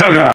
sugar